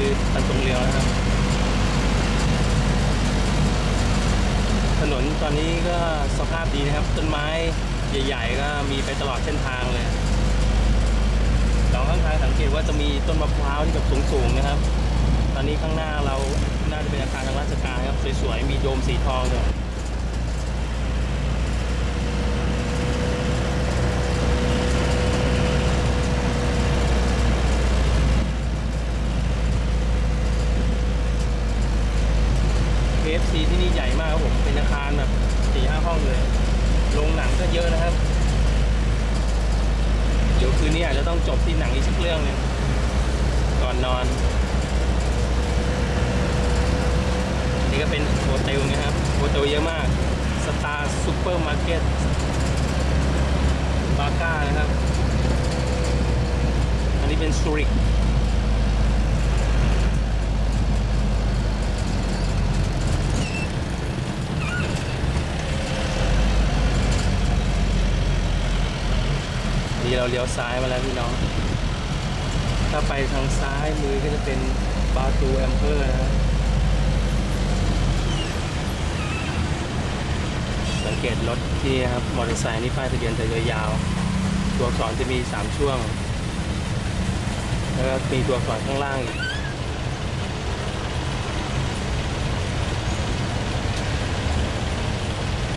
ือตันตรงเลี้ยวนะครับ ถนนตอนนี้ก็สภาพดีนะครับ ต้นไม้ใหญ่ๆก็มีไปตลอดเส้นทางเลยสองข้างทางสังเกตว่าจะมีต้นมะพร้าวที่แบบสูงๆนะครับ ตอนนี้ข้างหน้าเราน่าจะเป็นอาคารทางราชการครับสวยๆมีโดมสีทองเลย มากครับผมเป็นอาคารแบบสี่ห้าห้องเลยโรงหนังก็เยอะนะครับ เดี๋ยวคืนนี้อาจจะต้องจบที่หนังอีกสักเรื่องหนึงก่อนนอน นี่ก็เป็น hotel นะครับ hotel เยอะมาก star ซูเปอร์มาร์เก็ตบาก้านะครับ อันนี้เป็นซูริก นี้เราเลี้ยวซ้ายมาแล้วพี่น้อง ถ้าไปทางซ้ายมือก็จะเป็นบาตูแอมเปอร์นะสังเกตรถที่ครับมอเตอร์ไซค์นี่ป้ายทะเบียนจะยาวๆตัวอักษรจะมี 3 ช่วง แล้วก็มีตัวอักษรข้างล่างอีก